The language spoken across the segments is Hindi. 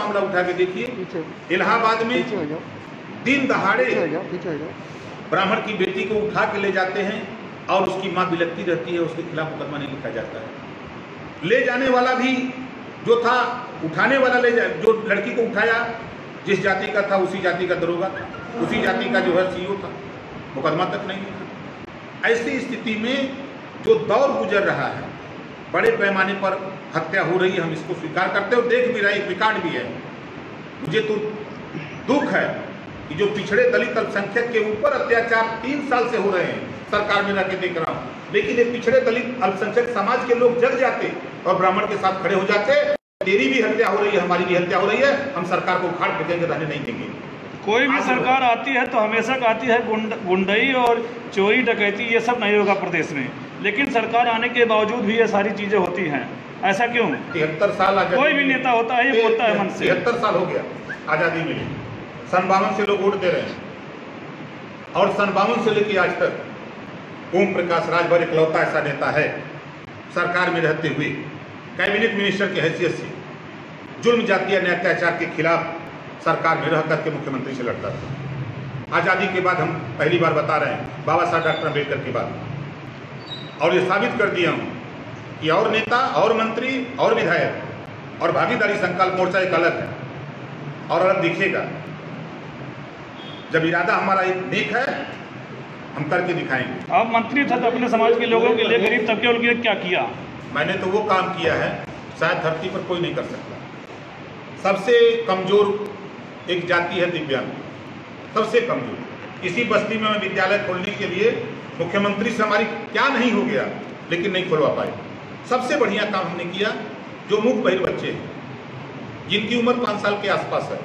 मामला उठा के देखिए। इलाहाबाद में दिन दहाड़े ब्राह्मण की बेटी को उठा के ले जाते हैं और उसकी माँ बिलकती रहती है उसके खिलाफ मुकदमा नहीं लिखा जाता है। ले जाने वाला भी जो था उठाने वाला ले जा जो लड़की को उठाया जिस जाति का था उसी जाति का दरोगा था। उसी जाति का जो है सीईओ था। मुकदमा तक नहीं लिखा। ऐसी स्थिति में जो दौर गुजर रहा है बड़े पैमाने पर हत्या हो रही है हम इसको स्वीकार करते हैं और देख भी रहे हैं, रिकॉर्ड भी है। मुझे तो दुख है कि जो पिछड़े दलित अल्पसंख्यक के ऊपर अत्याचार तीन साल से हो रहे हैं सरकार में रह के देख रहा हूँ। लेकिन ये पिछड़े दलित अल्पसंख्यक समाज के लोग जग जाते और ब्राह्मण के साथ खड़े हो जाते तेरी भी हत्या हो रही है हमारी भी हत्या हो रही है हम सरकार को उखाड़ फेंकेंगे रहने नहीं देंगे। कोई भी सरकार आती है तो हमेशा आती है गुंड गुंडई और चोरी डकैती ये सब नहीं होगा प्रदेश में। लेकिन सरकार आने के बावजूद भी ये सारी चीज़ें होती हैं। ऐसा क्यों? तिहत्तर साल कोई भी नेता होता है ये बोलता है मन से। तिहत्तर साल हो गया आज़ादी मिली। सन बावन से लोग वोट दे रहे। हैं और सन बावन से लेकर आज तक ओम प्रकाश राजभर इकलौता ऐसा नेता है सरकार में रहते हुए कैबिनेट मिनिस्टर की हैसियत से जुल्म जातीय अत्याचार के खिलाफ सरकार में रह करके मुख्यमंत्री से लड़ता था। आज़ादी के बाद हम पहली बार बता रहे हैं बाबा साहब डॉक्टर अंबेडकर के बाद और ये साबित कर दिया हूँ कि और नेता और मंत्री और विधायक और भागीदारी संकल्प मोर्चा एक अलग है और अलग दिखेगा। जब इरादा हमारा एक नेक है हम करके दिखाएँगे। आप मंत्री थे तो अपने समाज के लोगों के लिए गरीब तबके उनके लिए क्या किया? मैंने तो वो काम किया है शायद धरती पर कोई नहीं कर सकता। सबसे कमज़ोर एक जाति है दिव्यांग। सबसे कमज़ोर। इसी बस्ती में मैं विद्यालय खोलने के लिए मुख्यमंत्री से हमारी क्या नहीं हो गया लेकिन नहीं खोलवा पाए। सबसे बढ़िया काम हमने किया जो मुख बहिर बच्चे हैं, जिनकी उम्र पाँच साल के आसपास है,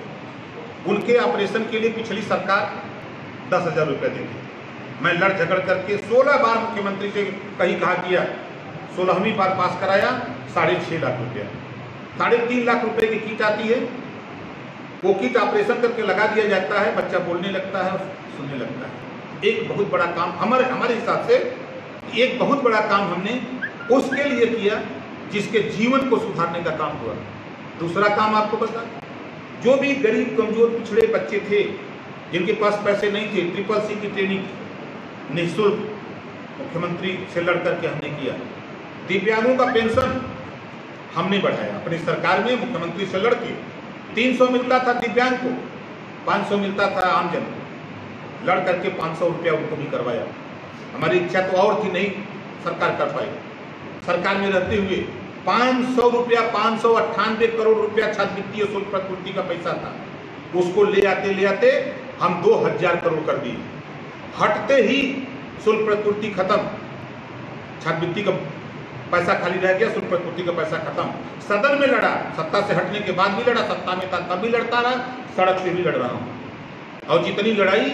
उनके ऑपरेशन के लिए पिछली सरकार दस हज़ार रुपये देगी मैं लड़ झगड़ करके सोलह बार मुख्यमंत्री से कहीं कहा किया, सोलहवीं बार पास कराया, साढ़े छः लाख रुपया। साढ़े तीन लाख रुपए की किट आती है, वो किट ऑपरेशन करके लगा दिया जाता है, बच्चा बोलने लगता है, सुनने लगता है। एक बहुत बड़ा काम हमारे हमारे हिसाब से एक बहुत बड़ा काम हमने उसके लिए किया जिसके जीवन को सुधारने का काम हुआ। दूसरा काम आपको बता जो भी गरीब, कमज़ोर, पिछड़े बच्चे थे, जिनके पास पैसे नहीं थे ट्रिपल सी की ट्रेनिंग निःशुल्क, मुख्यमंत्री से लड़ करके हमने किया। दिव्यांगों का पेंशन हमने बढ़ाया। अपनी सरकार में मुख्यमंत्री से लड़के, तीन सौ मिलता था दिव्यांग को, पाँच सौ मिलता था आमजन को। लड़ करके पाँच सौ रुपया उनको भी करवाया। हमारी इच्छा तो और थी, नहीं, सरकार कर पाई। सरकार में रहते हुए पाँच सौ रुपया, पाँच सौ अट्ठानवे करोड़ रुपया छात्रवृत्ति शुल्क प्रतिपूर्ति का पैसा था। उसको ले आते ले आते हम दो हज़ार करोड़ कर दिए। हटते ही शुल्क प्रतिपूर्ति खत्म। छात्रवृत्ति का पैसा खाली रह गया शुल्क प्रतिपूर्ति का पैसा खत्म। सदन में लड़ा, सत्ता से हटने के बाद भी लड़ा, सत्ता में था तब भी लड़ता रहा, सड़क से भी लड़ रहा हूँ। और जितनी लड़ाई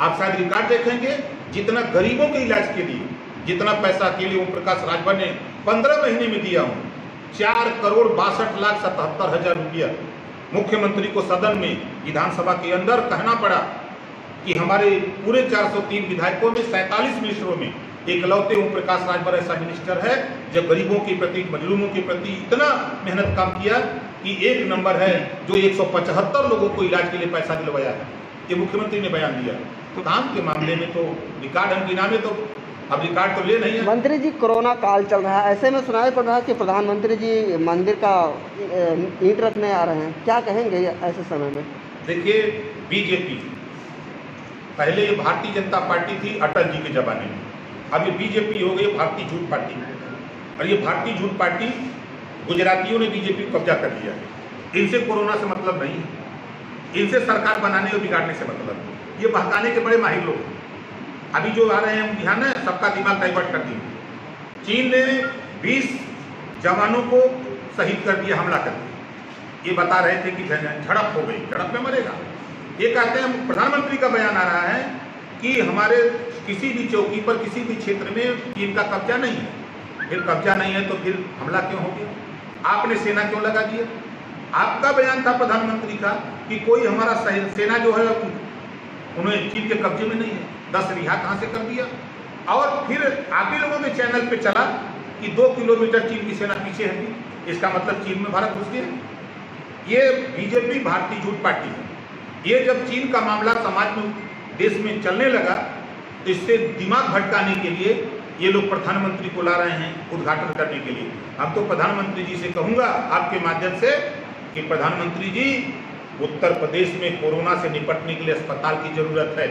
आप शायद रिकॉर्ड देखेंगे, जितना गरीबों के इलाज के लिए जितना पैसा लिए ओम प्रकाश राजभर ने पंद्रह महीने में दिया हूँ, चार करोड़ बासठ लाख सतहत्तर हज़ार रुपया। मुख्यमंत्री को सदन में विधानसभा के अंदर कहना पड़ा कि हमारे पूरे 403 विधायकों में सैंतालीस मिनिस्टरों में एकलौते ओम प्रकाश राजभर ऐसा मिनिस्टर है, जो गरीबों के प्रति, मजलूमों के प्रति इतना मेहनत काम किया कि एक नंबर है जो 175 लोगों को इलाज के लिए पैसा दिलवाया है, ये मुख्यमंत्री ने बयान दिया। तो काम के मामले में तो रिकॉर्ड हम गिनावे तो अब रिकॉर्ड तो ले नहीं है। मंत्री जी कोरोना काल चल रहा है। ऐसे में सुनाई पड़ रहा है कि प्रधानमंत्री जी मंदिर का ईंट रखने आ रहे हैं। क्या कहेंगे ऐसे समय में? देखिए बीजेपी पहले ये भारतीय जनता पार्टी थी अटल जी के जमाने में। अब ये बीजेपी हो गई भारतीय झूठ पार्टी। और ये भारतीय झूठ पार्टी गुजरातियों ने बीजेपी को कब्जा कर लिया है। इनसे कोरोना से मतलब नहीं है। इनसे सरकार बनाने और बिगाड़ने से मतलब ये बहकाने के बड़े माहिर लोग हैं। अभी जो आ रहे हैं हम यहाँ ना, सबका दिमाग डाइवर्ट कर दिए चीन ने 20 जवानों को शहीद कर दिया, हमला कर दिया। ये बता रहे थे कि झड़प हो गई, झड़प में मरेगा। ये कहते हैं, प्रधानमंत्री का बयान आ रहा है कि हमारे किसी भी चौकी पर, किसी भी क्षेत्र में चीन का कब्जा नहीं है। फिर कब्जा नहीं है तो फिर हमला क्यों हो गया? आपने सेना क्यों लगा दिया? आपका बयान था प्रधानमंत्री का कि कोई हमारा सेना जो है, उन्हें चीन के कब्जे में नहीं है। दस रिहा कहाँ से कर दिया? और फिर आप ही लोगों के चैनल पे चला कि दो किलोमीटर चीन की सेना पीछे है इसका मतलब चीन में भारत घुस गया। ये बीजेपी भारतीय झूठ पार्टी है। ये जब चीन का मामला समाज में, देश में चलने लगा तो इससे दिमाग भटकाने के लिए ये लोग प्रधानमंत्री को ला रहे हैं उद्घाटन करने के लिए। अब तो प्रधानमंत्री जी से कहूँगा आपके माध्यम से कि प्रधानमंत्री जी, उत्तर प्रदेश में कोरोना से निपटने के लिए अस्पताल की ज़रूरत है।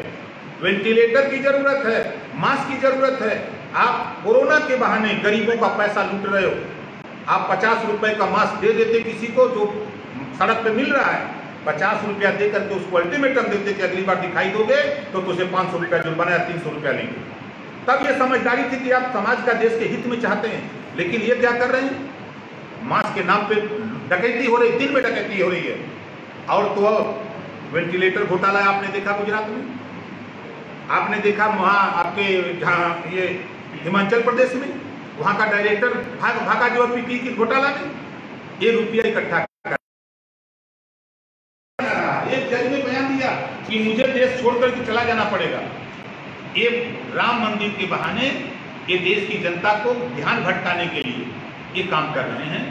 वेंटिलेटर की ज़रूरत है, मास्क की ज़रूरत है। आप कोरोना के बहाने गरीबों का पैसा लूट रहे हो। आप पचास रुपए का मास्क दे देते किसी को जो सड़क पे मिल रहा है। पचास रुपया दे करके उसको अल्टीमेटम देते कि अगली बार दिखाई दोगे तो तुझे पाँच सौ रुपया जुर्माना या तीन सौ रुपया लेंगे। तब ये समझदारी थी कि आप समाज का, देश के हित में चाहते हैं। लेकिन ये क्या कर रहे हैं? मास्क के नाम पे डकैती हो रही, दिन में डकैती हो रही है। और तो और, वेंटिलेटर घोटाला आपने देखा गुजरात में? आपने देखा वहाँ आपके जहाँ ये हिमाचल प्रदेश में, वहाँ का डायरेक्टर भाग भागा जो पीपी की घोटाला में ये रुपया इकट्ठा एक जज ने बयान दिया कि मुझे देश छोड़कर के चला जाना पड़ेगा। ये राम मंदिर के बहाने ये देश की जनता को ध्यान भटकाने के लिए ये काम कर रहे हैं।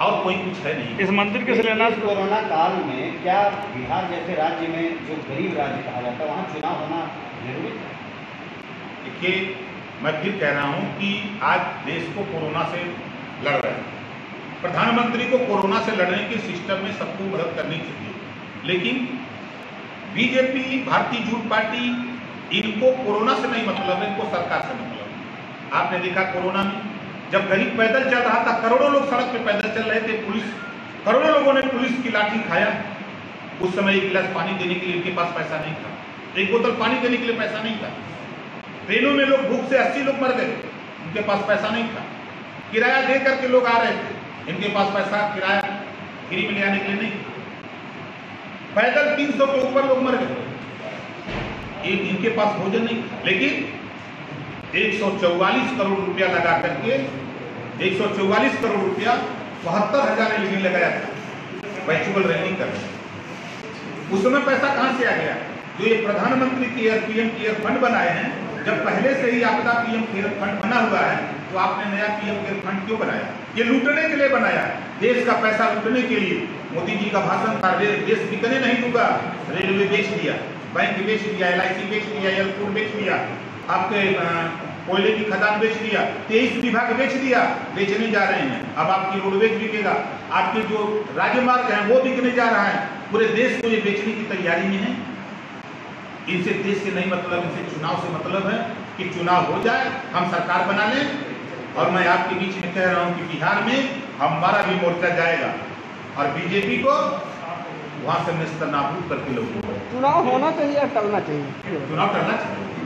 और कोई कुछ है नहीं। इस मंदिर के शिलान्यास कोरोना काल में क्या बिहार जैसे राज्य में जो गरीब राज्य कहा जाता है वहाँ चुनाव होना ज़रूरी है देखिए मैं फिर कह रहा हूँ कि आज देश को कोरोना से लड़ रहे हैं। प्रधानमंत्री को कोरोना से लड़ने के सिस्टम में सबको मदद करनी चाहिए। लेकिन बीजेपी भारतीय झूठ पार्टी इनको कोरोना से नहीं मतलब है इनको सरकार से मतलब। आपने देखा कोरोना में जब गरीब पैदल चल रहा था, करोड़ों लोग सड़क पे पैदल चल रहे थे, पुलिस, करोड़ों लोगों ने पुलिस की लाठी खाया। उस समय एक गिलास पानी देने के लिए उनके पास पैसा नहीं था। एक बोतल पानी देने के लिए पैसा नहीं था। ट्रेनों में लोग भूख से अस्सी लोग मर गए। उनके पास पैसा नहीं था। किराया दे करके लोग आ रहे थे। इनके पास पैसा, किराया फ्री में ले आने के लिए नहीं पैदल तीन सौ के ऊपर लोग मर गए। इनके पास भोजन नहीं लेकिन एक सौ चौवालीस करोड़ रुपया लगा करके, एक सौ चौवालीस करोड़ रुपया बहत्तर हज़ार एलईडी लगाया था। वर्चुअल रैली कर उस समय पैसा कहाँ से आ गया? जो ये प्रधानमंत्री केयर पीएम केयर फंड बनाए हैं, जब पहले से ही आपदा पीएम केयर फंड बना हुआ है तो आपने नया पीएम केयर फंड क्यों बनाया? ये लूटने के लिए बनाया। देश का पैसा लूटने के लिए। मोदी जी का भाषण था "रे- देश बिकने नहीं दूँगा। रेलवे बेच दिया, बैंक बेच दिया एल बेच दिया एयरपोर्ट बेच दिया। आपके कोयले की खदान बेच दिया तेईस विभाग बेच दिया बेचने जा रहे हैं। अब आपकी रोडवेज़ बिकेगा। आपके जो राजमार्ग हैं वो बिकने जा रहा है। पूरे देश को ये बेचने की तैयारी में है। इनसे देश से नहीं मतलब इनसे चुनाव से मतलब है कि चुनाव हो जाए हम सरकार बना लें। और मैं आपके बीच में कह रहा हूँ कि बिहार में हमारा भी मोर्चा जाएगा। और बीजेपी को वहाँ से निस्तनाबूद करके लोगों। को चुनाव होना चाहिए या टलना चाहिए? चुनाव करना चाहिए।